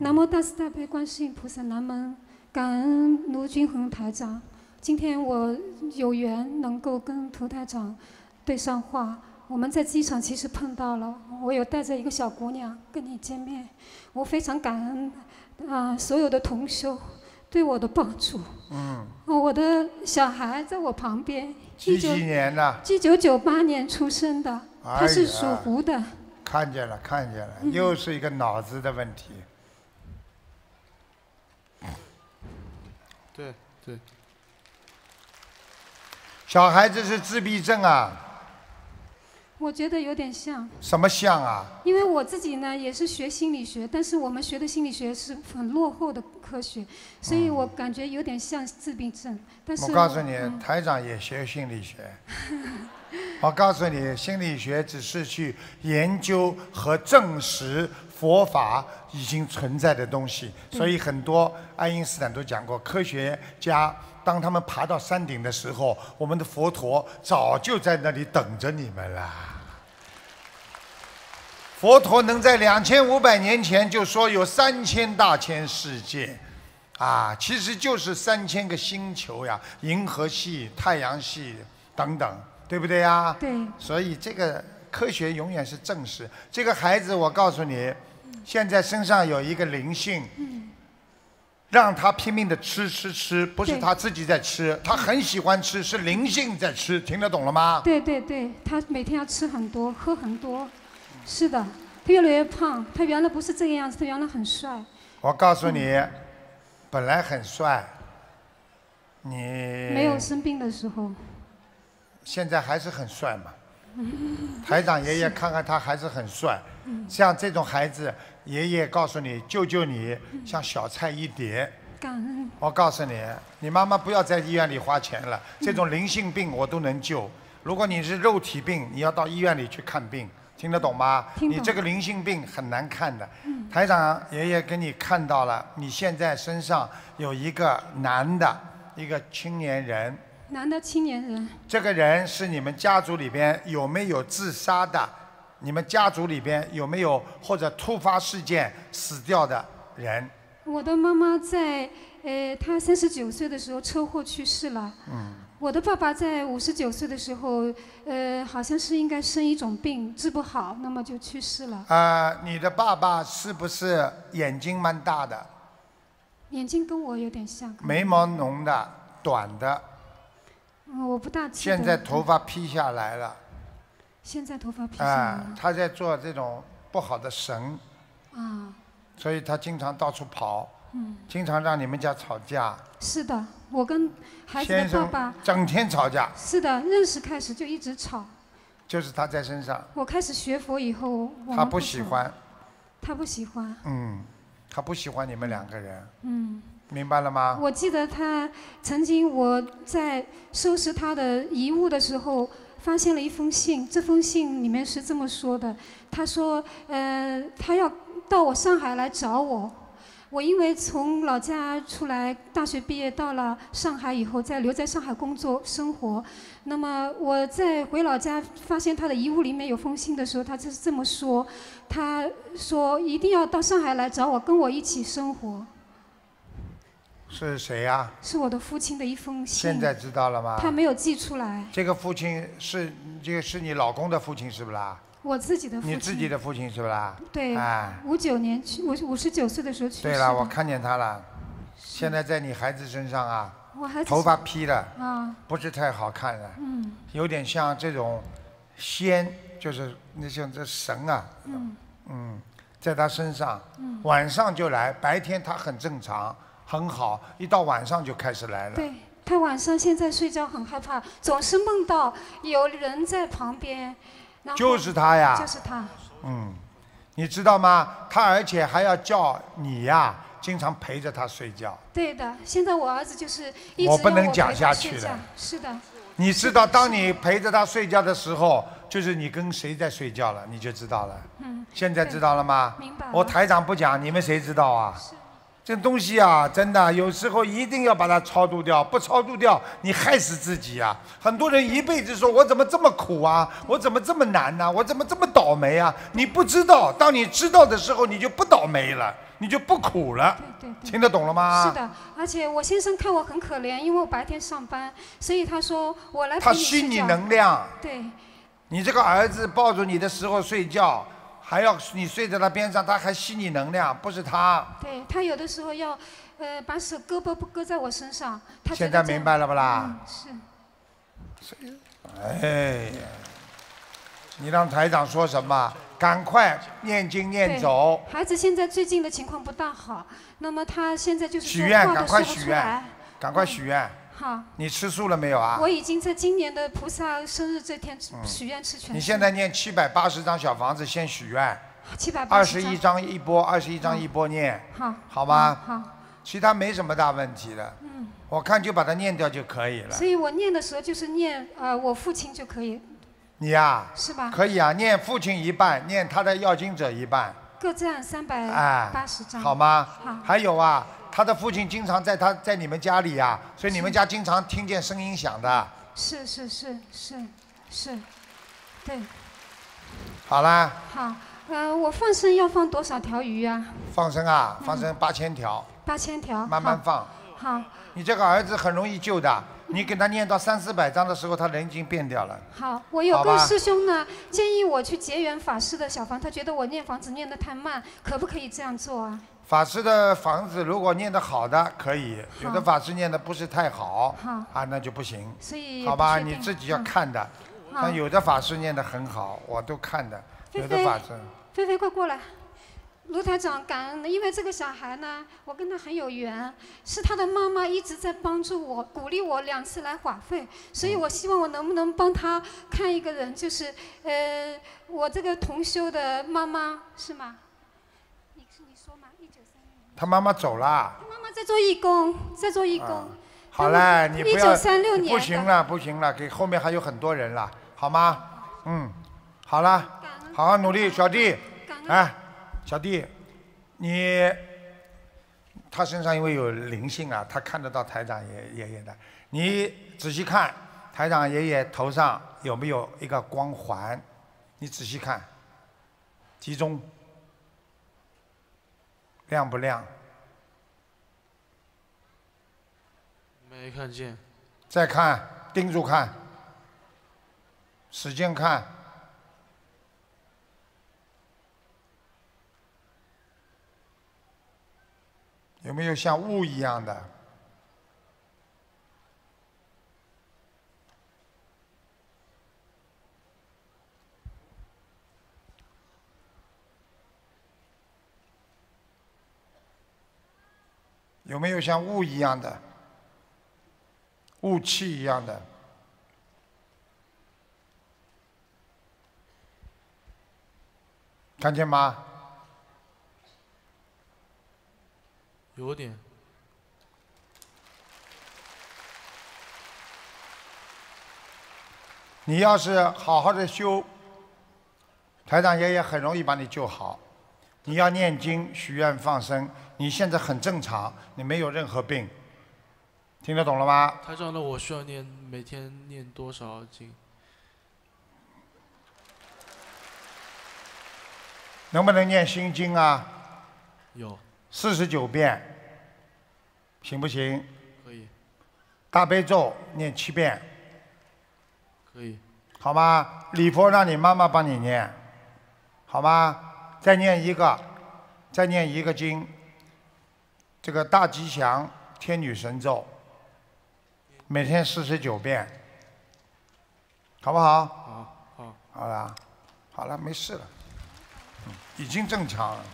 南无大慈大悲观世音菩萨，南无感恩卢军宏台长。今天我有缘能够跟涂台长对上话，我们在机场其实碰到了，我有带着一个小姑娘跟你见面，我非常感恩啊、所有的同修对我的帮助。嗯，我的小孩在我旁边，几几年的？一九九八年出生的，他是属虎的。看见了，看见了，嗯又是一个脑子的问题。对对，小孩子是自闭症啊，我觉得有点像，什么像啊？因为我自己呢也是学心理学，但是我们学的心理学是很落后的科学，所以我感觉有点像自闭症。但是我告诉你，嗯台长也学心理学。我告诉你，心理学只是去研究和证实佛法已经存在的东西，所以很多爱因斯坦都讲过，科学家当他们爬到山顶的时候，我们的佛陀早就在那里等着你们啦。佛陀能在两千五百年前就说有三千大千世界，啊，其实就是三千个星球呀，银河系、太阳系等等，对不对呀？对。所以这个科学永远是证实。这个孩子，我告诉你，现在身上有一个灵性，让他拼命的吃吃吃，不是他自己在吃，他很喜欢吃，是灵性在吃，听得懂了吗？对对对，他每天要吃很多，喝很多，是的，他越来越胖。他原来不是这个样子，他原来很帅。我告诉你，本来很帅，你没有生病的时候，现在还是很帅嘛。台长爷爷看看他还是很帅，嗯像这种孩子，爷爷告诉你，救救你，像小菜一碟。感恩。我告诉你，你妈妈不要在医院里花钱了，这种灵性病我都能救。如果你是肉体病，你要到医院里去看病，听得懂吗？你这个灵性病很难看的。嗯台长爷爷给你看到了，你现在身上有一个男的，一个青年人，男的青年人，这个人是你们家族里边有没有自杀的？你们家族里边有没有或者突发事件死掉的人？我的妈妈在呃，她三十九岁的时候车祸去世了。嗯，我的爸爸在五十九岁的时候，呃，好像是应该生一种病治不好，那么就去世了。啊，你的爸爸是不是眼睛蛮大的，眼睛跟我有点像。眉毛浓的，短的？嗯，我不大记得。现在头发披下来了，现在头发披上啊来了，他在做这种不好的神，啊，所以他经常到处跑，嗯，经常让你们家吵架。是的，我跟孩子的爸爸。整天吵架，是的，认识开始就一直吵。就是他在身上，我开始学佛以后，我他不喜欢，他不喜欢，嗯，他不喜欢你们两个人，嗯。明白了吗？我记得他曾经我在收拾他的遗物的时候，发现了一封信。这封信里面是这么说的：他说，呃，他要到我上海来找我。我因为从老家出来，大学毕业到了上海以后，再留在上海工作生活。那么我在回老家发现他的遗物里面有封信的时候，他就是这么说：他说一定要到上海来找我，跟我一起生活。是谁呀、是我的父亲的一封信。现在知道了吗？他没有寄出来，这个父亲是这个是你老公的父亲是不啦？我自己的父亲。你自己的父亲是不啦？对哎，，五九年去，五五十九岁的时候去世的。对了，我看见他了，现在在你孩子身上啊，我孩子头发披的，啊，不是太好看了，嗯有点像这种仙，就是那像这神啊，嗯嗯，在他身上，嗯，晚上就来，白天他很正常，很好，一到晚上就开始来了。对他晚上现在睡觉很害怕，总是梦到有人在旁边，然后就是他呀就是他，嗯，你知道吗？他而且还要叫你呀，经常陪着他睡觉。对的。现在我儿子就是一直我不能讲下去睡觉了是的，你知道，当你陪着他睡觉的时候，就是你跟谁在睡觉了，你就知道了。嗯。现在知道了吗？明白了我台长不讲，你们谁知道啊？这东西啊，真的有时候一定要把它超度掉，不超度掉，你害死自己啊！很多人一辈子说我怎么这么苦啊，我怎么这么难呢、我怎么这么倒霉啊？你不知道，当你知道的时候，你就不倒霉了，你就不苦了。对对对。听得懂了吗？是。的，而且我先生看我很可怜，因为我白天上班，所以他说我来陪他你吸你。能量，对，你这个儿子抱着你的时候睡觉，还要你睡在他边上，他还吸你能量，不是他。对他有的时候要，呃，把手胳膊不搁在我身上，他现在明白了不啦？嗯，是。哎呀，你让台长说什么？赶快念经念对走，孩子现在最近的情况不大好，那么他现在就是许愿，说赶快许愿。，赶快许愿。好，你吃素了没有啊我？已经在今年的菩萨生日这天许愿吃全素。你现在念七百八十张小房子，先许愿，七百八二十十一张一波，二十一张一波念，好，好吗？好，其他没什么大问题的。嗯，我看就把它念掉就可以了。所以我念的时候就是念呃我父亲就可以，你呀、是吧？可以啊，念父亲一半，念他的要经者一半，各占三百哎八十张。好吗？好还有啊，他的父亲经常在他在你们家里呀、所以你们家经常听见声音响的。是是是是是，对，好啦，好，呃，我放生要放多少条鱼啊？放生啊，放生八千条，八千条。慢慢放。好。好你这个儿子很容易救的，你给他念到三四百章的时候，他人已经变掉了。好，我有个师兄呢，建议我去结缘法师的小房，他觉得我念房子念得太慢，可不可以这样做啊？法师的房子如果念得好的可以，有的法师念的不是太好，啊，那就不行。所以好吧，你自己要嗯看的。好像有的法师念得很好，我都看的。有的法师，菲菲，快过来。卢台长，感恩，因为这个小孩呢，我跟他很有缘，是他的妈妈一直在帮助我，鼓励我两次来话费，所以我希望我能不能帮他看一个人，就是呃，我这个同修的妈妈是吗？你是你说嘛？一九三六年，他妈妈走了。他妈妈在做义工，在做义工。啊好了，你不要，1936你不行了，不行了，给后面还有很多人了，好吗？嗯，好了，好好努力，小弟，哎，小弟，你他身上因为有灵性啊，他看得到台长爷爷爷的，你仔细看台长爷爷头上有没有一个光环，你仔细看，集中，亮不亮？没看见，再看，盯住看，使劲看。有没有像雾一样的？有没有像雾一样的？雾气一样的？看见吗？有点。你要是好好的修，台长爷爷很容易把你救好。你要念经、许愿、放生，你现在很正常，你没有任何病，听得懂了吗？台长，那我需要念每天念多少经？能不能念心经啊？有，四十九遍，行不行？可以，大悲咒念七遍，可以，好吗？礼佛让你妈妈帮你念，好吗？再念一个，再念一个经，这个大吉祥天女神咒，每天四十九遍，好不好？好，好。好了，好了，没事了，嗯，已经正常了。